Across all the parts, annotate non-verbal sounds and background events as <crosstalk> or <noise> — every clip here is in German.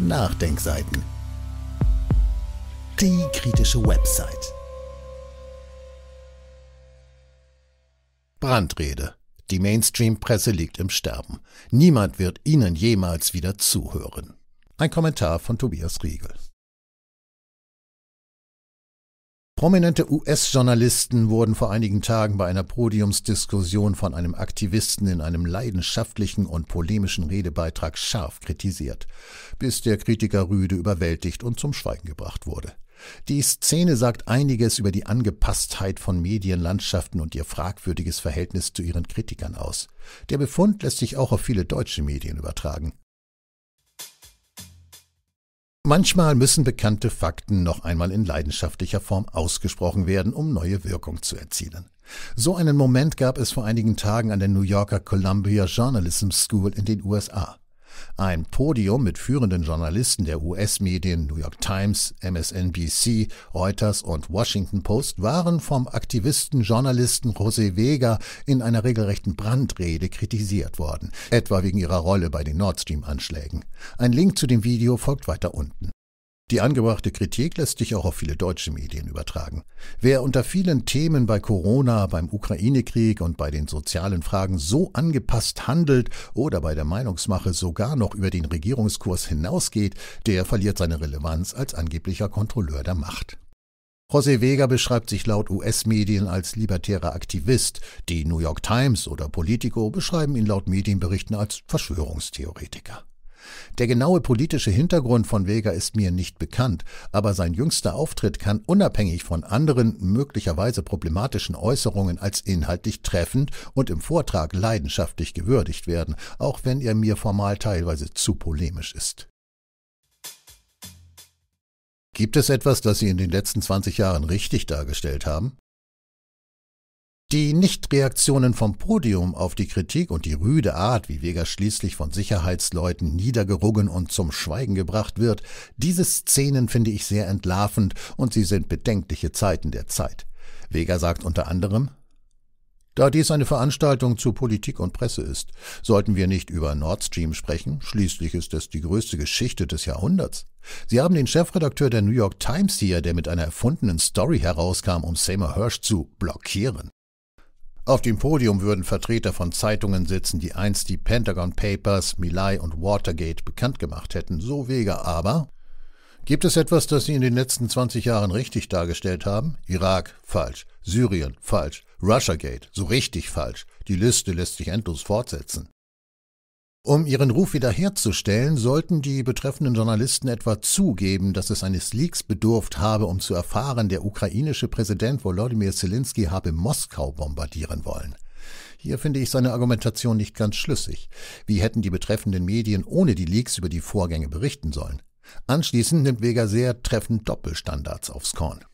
Nachdenkseiten. Die kritische Website. Brandrede. Die Mainstream-Presse liegt im Sterben. Niemand wird ihnen jemals wieder zuhören. Ein Kommentar von Tobias Riegel. Prominente US-Journalisten wurden vor einigen Tagen bei einer Podiumsdiskussion von einem Aktivisten in einem leidenschaftlichen und polemischen Redebeitrag scharf kritisiert, bis der Kritiker Rüde überwältigt und zum Schweigen gebracht wurde. Die Szene sagt einiges über die Angepasstheit von Medienlandschaften und ihr fragwürdiges Verhältnis zu ihren Kritikern aus. Der Befund lässt sich auch auf viele deutsche Medien übertragen. Manchmal müssen bekannte Fakten noch einmal in leidenschaftlicher Form ausgesprochen werden, um neue Wirkung zu erzielen. So einen Moment gab es vor einigen Tagen an der New Yorker Columbia Journalism School in den USA. Ein Podium mit führenden Journalisten der US-Medien New York Times, MSNBC, Reuters und Washington Post waren vom Aktivisten Journalisten José Vega in einer regelrechten Brandrede kritisiert worden, etwa wegen ihrer Rolle bei den Nord Stream-Anschlägen. Ein Link zu dem Video folgt weiter unten. Die angebrachte Kritik lässt sich auch auf viele deutsche Medien übertragen. Wer unter vielen Themen bei Corona, beim Ukraine-Krieg und bei den sozialen Fragen so angepasst handelt oder bei der Meinungsmache sogar noch über den Regierungskurs hinausgeht, der verliert seine Relevanz als angeblicher Kontrolleur der Macht. José Vega beschreibt sich laut US-Medien als libertärer Aktivist, die New York Times oder Politico beschreiben ihn laut Medienberichten als Verschwörungstheoretiker. Der genaue politische Hintergrund von Vega ist mir nicht bekannt, aber sein jüngster Auftritt kann unabhängig von anderen möglicherweise problematischen Äußerungen als inhaltlich treffend und im Vortrag leidenschaftlich gewürdigt werden, auch wenn er mir formal teilweise zu polemisch ist. Gibt es etwas, das Sie in den letzten 20 Jahren richtig dargestellt haben? Die Nichtreaktionen vom Podium auf die Kritik und die rüde Art, wie Vega schließlich von Sicherheitsleuten niedergerungen und zum Schweigen gebracht wird, diese Szenen finde ich sehr entlarvend und sie sind bedenkliche Zeiten der Zeit. Vega sagt unter anderem, da dies eine Veranstaltung zu Politik und Presse ist, sollten wir nicht über Nord Stream sprechen, schließlich ist es die größte Geschichte des Jahrhunderts. Sie haben den Chefredakteur der New York Times hier, der mit einer erfundenen Story herauskam, um Seymour Hirsch zu blockieren. Auf dem Podium würden Vertreter von Zeitungen sitzen, die einst die Pentagon Papers, Milai und Watergate bekannt gemacht hätten. So Vega aber. Gibt es etwas, das Sie in den letzten 20 Jahren richtig dargestellt haben? Irak, falsch. Syrien, falsch. Russiagate, so richtig falsch. Die Liste lässt sich endlos fortsetzen. Um ihren Ruf wiederherzustellen, sollten die betreffenden Journalisten etwa zugeben, dass es eines Leaks bedurft habe, um zu erfahren, der ukrainische Präsident Volodymyr Zelensky habe Moskau bombardieren wollen. Hier finde ich seine Argumentation nicht ganz schlüssig. Wie hätten die betreffenden Medien ohne die Leaks über die Vorgänge berichten sollen? Anschließend nimmt Vega sehr treffend Doppelstandards aufs Korn.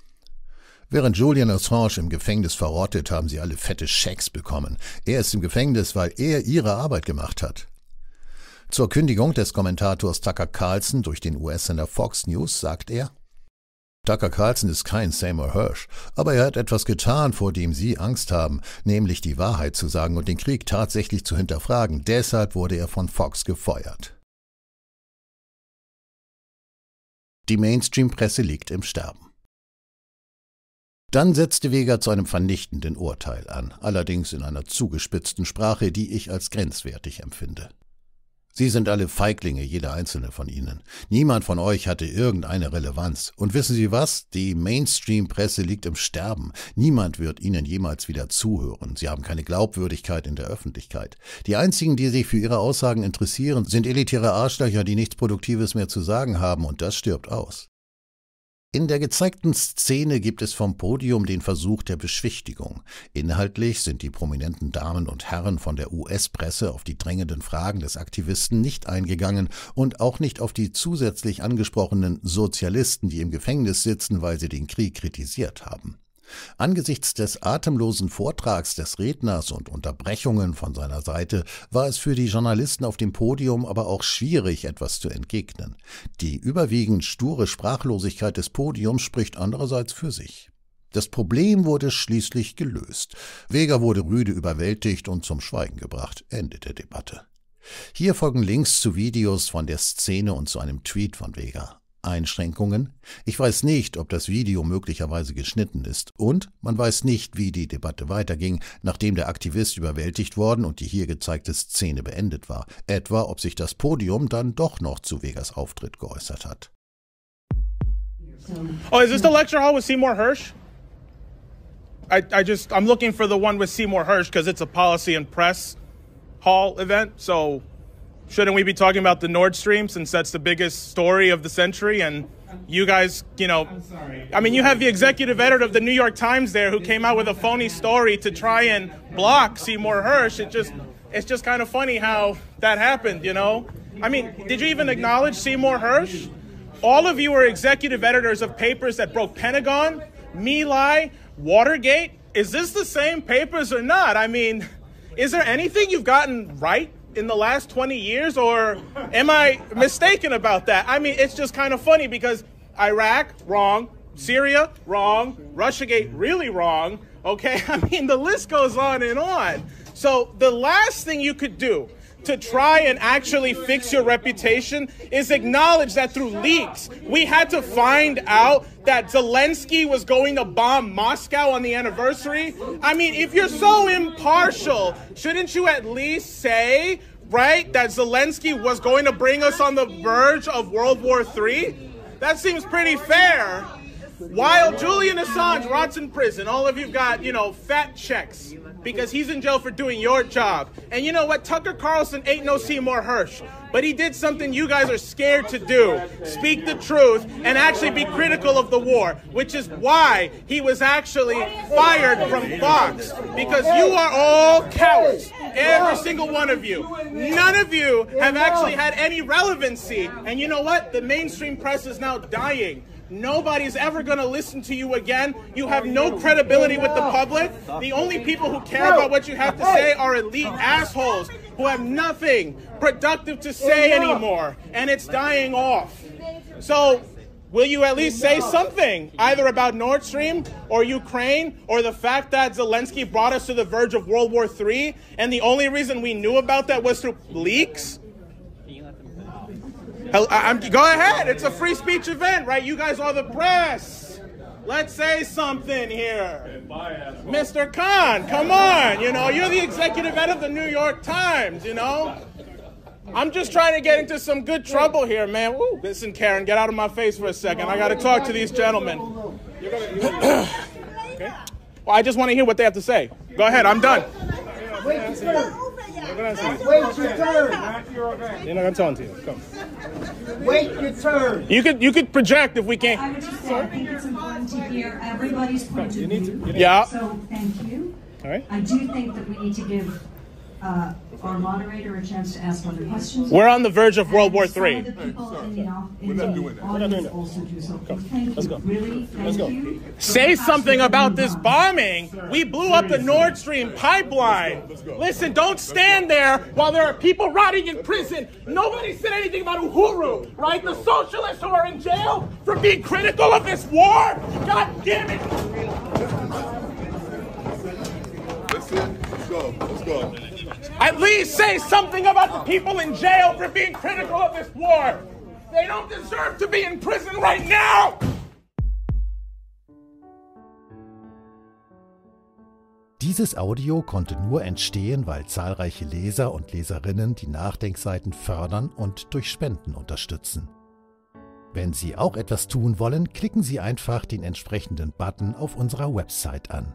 Während Julian Assange im Gefängnis verrottet, haben sie alle fette Schecks bekommen. Er ist im Gefängnis, weil er ihre Arbeit gemacht hat. Zur Kündigung des Kommentators Tucker Carlson durch den US-Sender Fox News sagt er, Tucker Carlson ist kein Seymour Hirsch, aber er hat etwas getan, vor dem Sie Angst haben, nämlich die Wahrheit zu sagen und den Krieg tatsächlich zu hinterfragen. Deshalb wurde er von Fox gefeuert. Die Mainstream-Presse liegt im Sterben. Dann setzte Vega zu einem vernichtenden Urteil an, allerdings in einer zugespitzten Sprache, die ich als grenzwertig empfinde. Sie sind alle Feiglinge, jeder einzelne von Ihnen. Niemand von euch hatte irgendeine Relevanz. Und wissen Sie was? Die Mainstream-Presse liegt im Sterben. Niemand wird Ihnen jemals wieder zuhören. Sie haben keine Glaubwürdigkeit in der Öffentlichkeit. Die einzigen, die sich für Ihre Aussagen interessieren, sind elitäre Arschlöcher, die nichts Produktives mehr zu sagen haben, und das stirbt aus. In der gezeigten Szene gibt es vom Podium den Versuch der Beschwichtigung. Inhaltlich sind die prominenten Damen und Herren von der US-Presse auf die drängenden Fragen des Aktivisten nicht eingegangen und auch nicht auf die zusätzlich angesprochenen Sozialisten, die im Gefängnis sitzen, weil sie den Krieg kritisiert haben. Angesichts des atemlosen Vortrags des Redners und Unterbrechungen von seiner Seite war es für die Journalisten auf dem Podium aber auch schwierig, etwas zu entgegnen. Die überwiegend sture Sprachlosigkeit des Podiums spricht andererseits für sich. Das Problem wurde schließlich gelöst. Weger wurde rüde überwältigt und zum Schweigen gebracht. Ende der Debatte. Hier folgen Links zu Videos von der Szene und zu einem Tweet von Vega. Einschränkungen. Ich weiß nicht, ob das Video möglicherweise geschnitten ist. Und man weiß nicht, wie die Debatte weiterging, nachdem der Aktivist überwältigt worden und die hier gezeigte Szene beendet war. Etwa, ob sich das Podium dann doch noch zu Vegas Auftritt geäußert hat. Oh, is this the lecture hall with Seymour Hirsch? I, I just, I'm looking for the one with Seymour Hirsch because it's a policy and press hall event. So shouldn't we be talking about the Nord Stream since that's the biggest story of the century? And you guys, you know, I mean, you have the executive editor of the New York Times there who came out with a phony story to try and block Seymour Hirsch. It just, it's just kind of funny how that happened, you know? I mean, did you even acknowledge Seymour Hirsch? All of you are executive editors of papers that broke Pentagon, Me Lie, Watergate. Is this the same papers or not? I mean, is there anything you've gotten right in the last 20 years, or am I mistaken about that? I mean, it's just kind of funny because Iraq, wrong. Syria, wrong. Russiagate, really wrong. Okay, <laughs> I mean, the list goes on and on. So, the last thing you could do to try and actually fix your reputation is acknowledge that through leaks, we had to find out that Zelensky was going to bomb Moscow on the anniversary. I mean, if you're so impartial, shouldn't you at least say, right, that Zelensky was going to bring us on the verge of World War III? That seems pretty fair. While Julian Assange rots in prison, all of you got, you know, fat checks because he's in jail for doing your job. And you know what? Tucker Carlson ain't no Seymour Hirsch. But he did something you guys are scared to do speak the truth and actually be critical of the war, which is why he was actually fired from Fox. Because you are all cowards. Every single one of you. None of you have actually had any relevancy. And you know what? The mainstream press is now dying. Nobody's ever going to listen to you again. You have no credibility with the public. The only people who care about what you have to say are elite assholes who have nothing productive to say anymore. And it's dying off. So, will you at least say something, either about Nord Stream or Ukraine or the fact that Zelensky brought us to the verge of World War III and the only reason we knew about that was through leaks? I'm, go ahead. It's a free speech event, right? You guys are the press. Let's say something here. Mr. Khan, come on. You know, you're the executive editor of the New York Times, you know? I'm just trying to get into some good trouble here, man. Ooh, listen, Karen, get out of my face for a second. I got to talk to these gentlemen. <coughs> Well, I just want to hear what they have to say. Go ahead, I'm done. Wait your turn. You're not tell to you. Come. Wait your turn. You could you could project if we can't. I would just say I think it's important to hear everybody's point of view. Yeah. So thank you. All right. I do think that we need to give uh, our moderator a chance to ask other questions. We're on the verge of World War Some of III. the people in the, in the audience also do so. Thank Let's go. Really, thank you. Say something about this bombing. We blew up the Nord Stream pipeline. Listen, don't stand there while there are people rotting in prison. Nobody said anything about Uhuru, right? The socialists who are in jail for being critical of this war. God damn it. That's it. Let's go. Let's go. At least say something about the people in jail for being critical of this war. They don't deserve to be in prison right now. Dieses Audio konnte nur entstehen, weil zahlreiche Leser und Leserinnen die Nachdenkseiten fördern und durch Spenden unterstützen. Wenn Sie auch etwas tun wollen, klicken Sie einfach den entsprechenden Button auf unserer Website an.